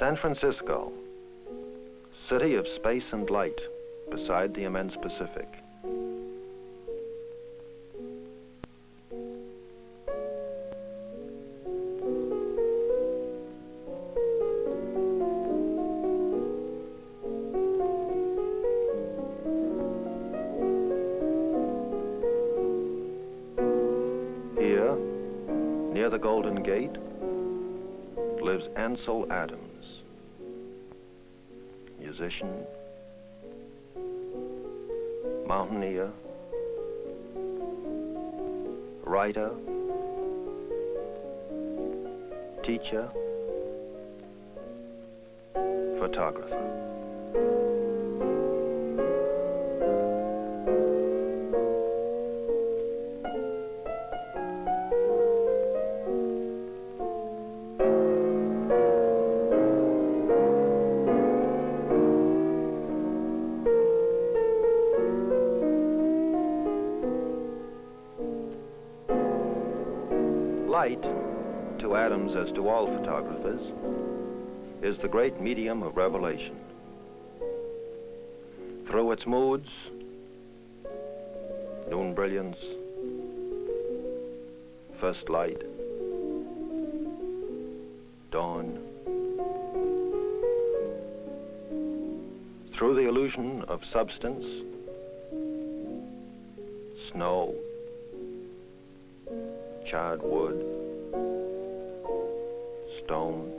San Francisco, city of space and light beside the immense Pacific. Here, near the Golden Gate, lives Ansel Adams, musician, mountaineer, writer, teacher, photographer. Light, to Adams as to all photographers, is the great medium of revelation. Through its moods, noon brilliance, first light, dawn, through the illusion of substance, snow, charred wood, stone,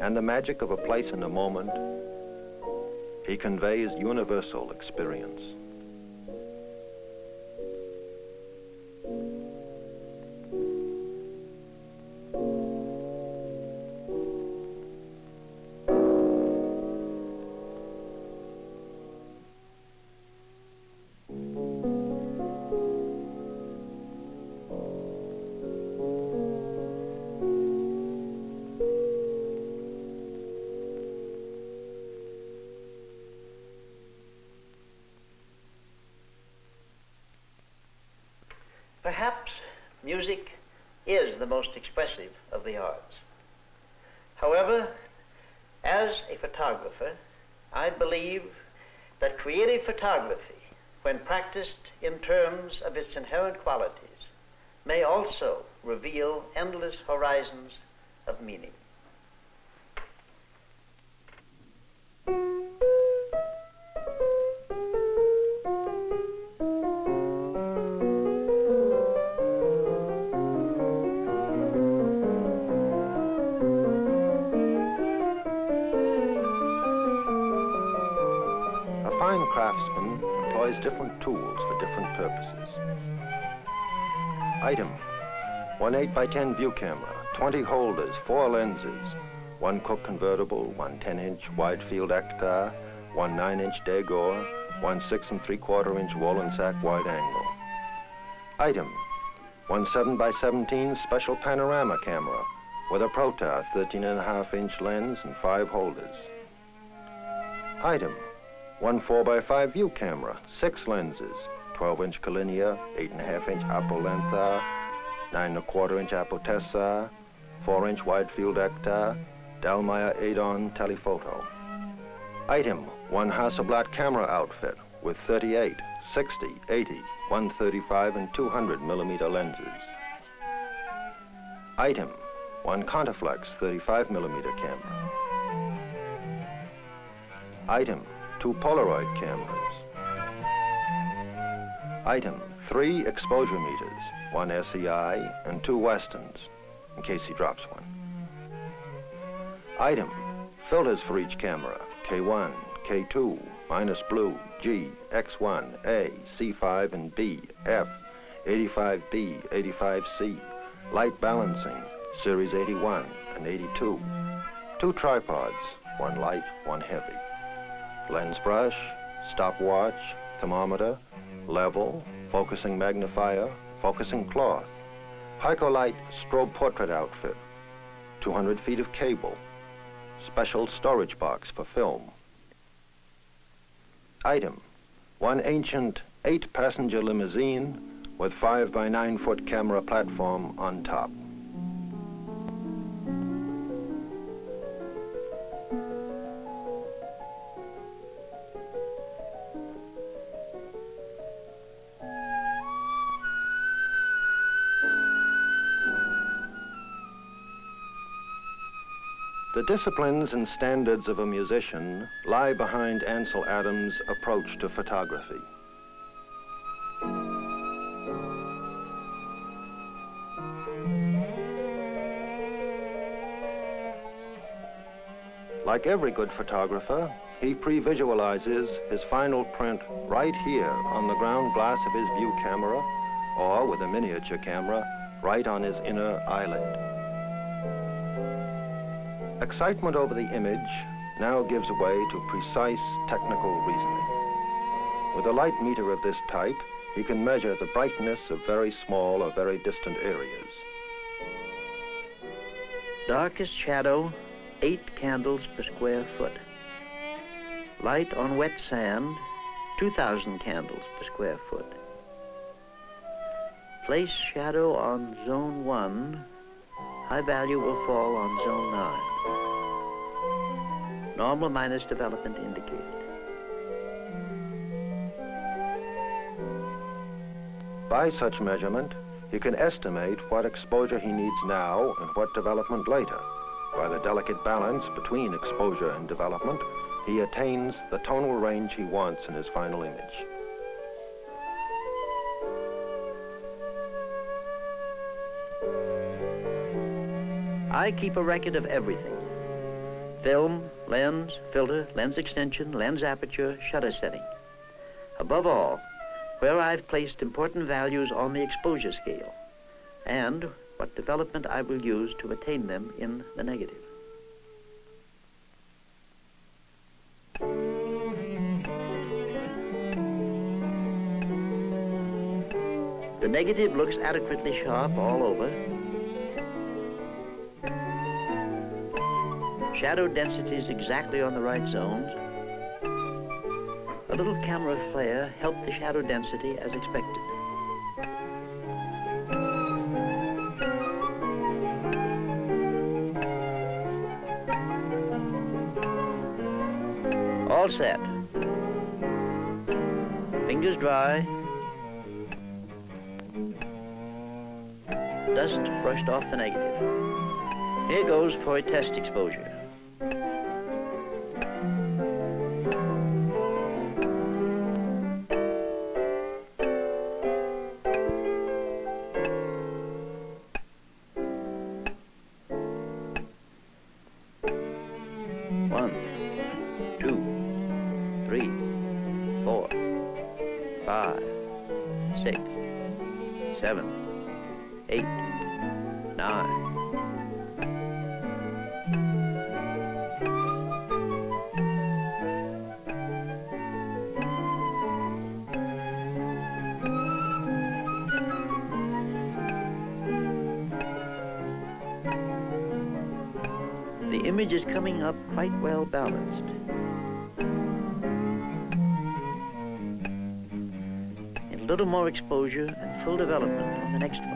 and the magic of a place and a moment, he conveys universal experience. Music is the most expressive of the arts. However, as a photographer, I believe that creative photography, when practiced in terms of its inherent qualities, may also reveal endless horizons of meaning. Different tools for different purposes. Item, one 8 by 10 view camera, 20 holders, four lenses, one Cooke convertible, one 10-inch wide field Ektar, one 9-inch Dagor, one 6 and 3 quarter inch Wollensak wide angle. Item, one 7 by 17 special panorama camera with a Protar 13 and a half inch lens and five holders. Item, one 4x5 view camera, six lenses, 12-inch Collinear, 8.5-inch Apo-Lanthar, 9 and a quarter inch Apo-Tessar, 4-inch wide field Ektar, Dallmeyer Adon telephoto. Item, one Hasselblad camera outfit with 38, 60, 80, 135, and 200 millimeter lenses. Item, one Contaflex 35 millimeter camera. Item, two Polaroid cameras. Item, three exposure meters, one SEI and two Westons, in case he drops one. Item, filters for each camera, K1, K2, minus blue, G, X1, A, C5 and B, F, 85B, 85C, light balancing, series 81 and 82. Two tripods, one light, one heavy. Lens brush, stopwatch, thermometer, level, focusing magnifier, focusing cloth, Hycolite strobe portrait outfit, 200 feet of cable, special storage box for film. Item, one ancient eight-passenger limousine with five by nine foot camera platform on top. The disciplines and standards of a musician lie behind Ansel Adams' approach to photography. Like every good photographer, he pre-visualizes his final print right here on the ground glass of his view camera, or with a miniature camera, right on his inner eyelid. Excitement over the image now gives way to precise technical reasoning. With a light meter of this type, he can measure the brightness of very small or very distant areas. Darkest shadow 8 candles per square foot. Light on wet sand, 2,000 candles per square foot. Place shadow on zone 1, high value will fall on zone 9. Normal minus development indicated. By such measurement, he can estimate what exposure he needs now and what development later. By the delicate balance between exposure and development, he attains the tonal range he wants in his final image. I keep a record of everything. Film, lens, filter, lens extension, lens aperture, shutter setting. Above all, where I've placed important values on the exposure scale, and what development I will use to attain them in the negative. The negative looks adequately sharp all over. Shadow density is exactly on the right zones. A little camera flare helped the shadow density as expected. All set. Fingers dry. Dust brushed off the negative. Here goes for a test exposure. Seven, eight, nine. The image is coming up quite well balanced. Little more exposure and full development on the next one.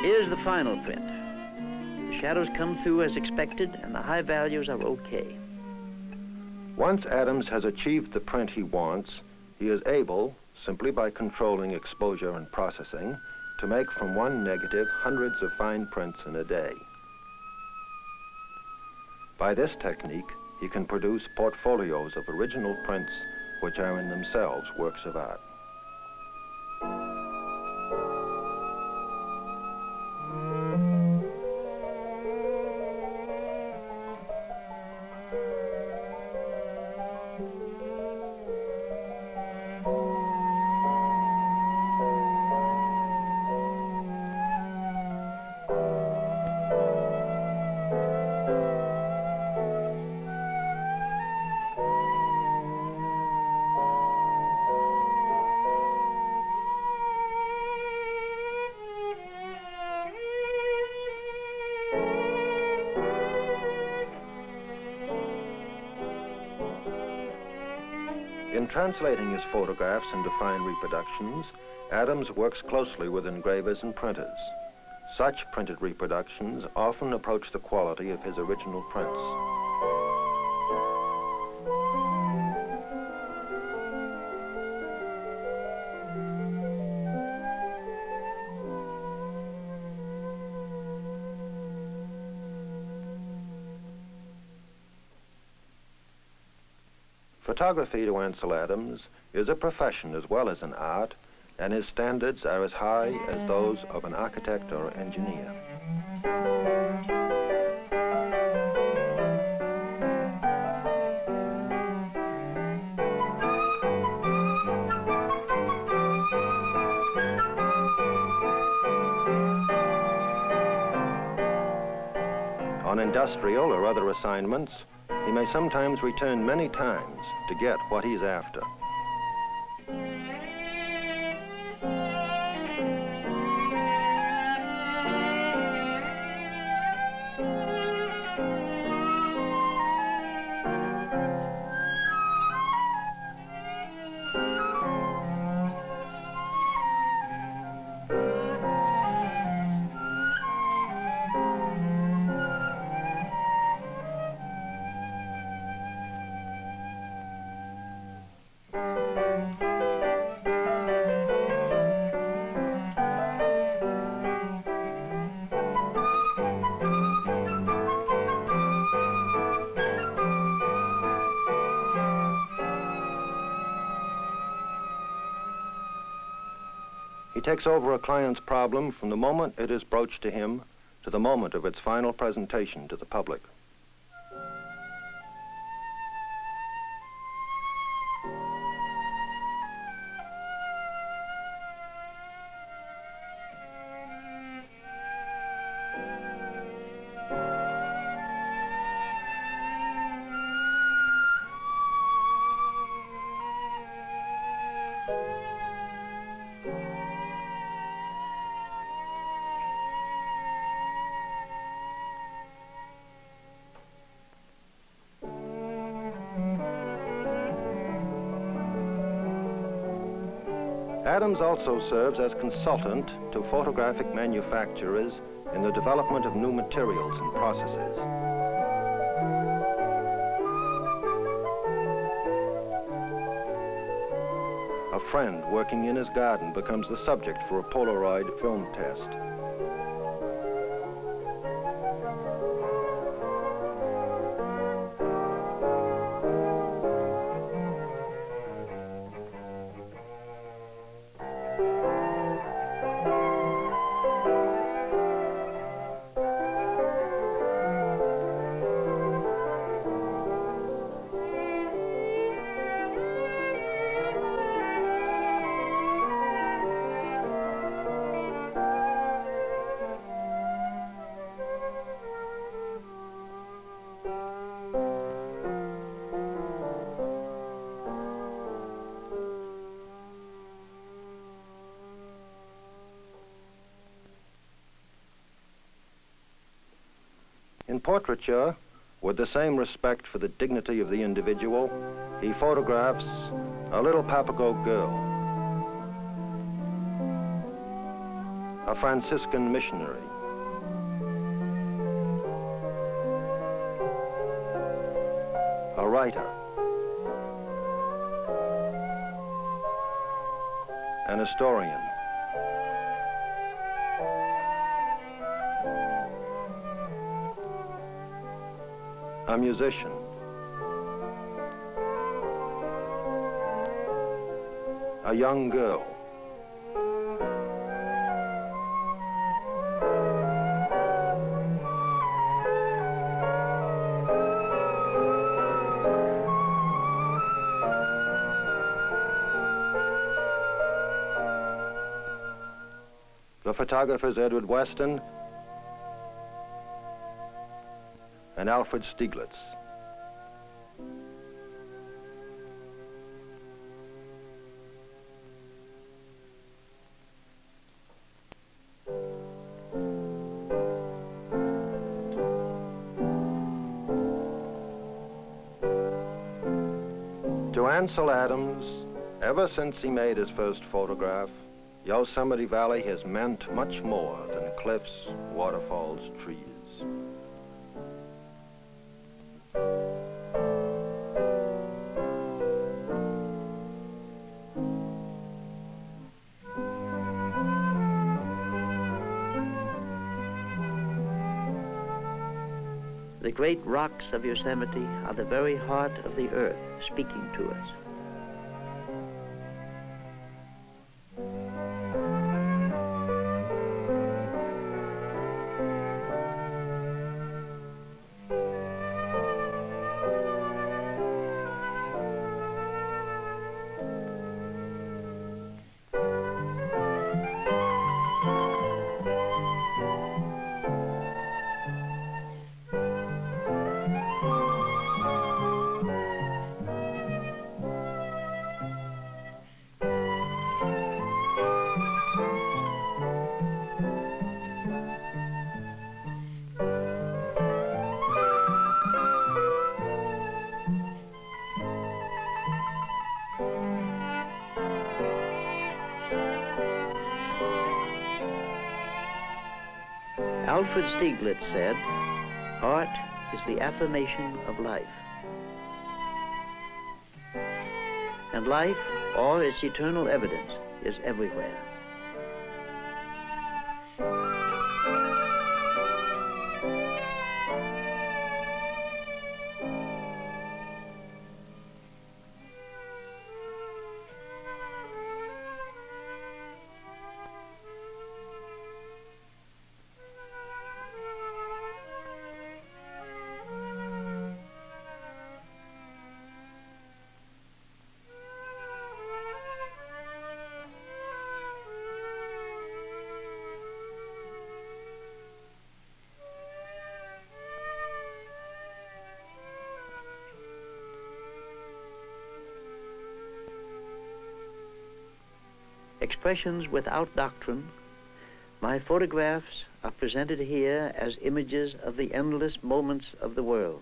Here's the final print. The shadows come through as expected and the high values are okay. Once Adams has achieved the print he wants, he is able, simply by controlling exposure and processing, to make from one negative hundreds of fine prints in a day. By this technique, he can produce portfolios of original prints which are in themselves works of art. Translating his photographs into fine reproductions, Adams works closely with engravers and printers. Such printed reproductions often approach the quality of his original prints. Photography to Ansel Adams is a profession as well as an art, and his standards are as high as those of an architect or engineer. On industrial or other assignments, he may sometimes return many times to get what he's after. Takes over a client's problem from the moment it is broached to him to the moment of its final presentation to the public. Adams also serves as consultant to photographic manufacturers in the development of new materials and processes. A friend working in his garden becomes the subject for a Polaroid film test. Portraiture, with the same respect for the dignity of the individual, he photographs a little Papago girl, a Franciscan missionary, a writer, an historian, a musician. A young girl. The photographers Edward Weston and Alfred Stieglitz. To Ansel Adams, ever since he made his first photograph, Yosemite Valley has meant much more than cliffs, waterfalls, trees. The great rocks of Yosemite are the very heart of the earth speaking to us. Alfred Stieglitz said, art is the affirmation of life. And life, or its eternal evidence, is everywhere. Expressions without doctrine, my photographs are presented here as images of the endless moments of the world.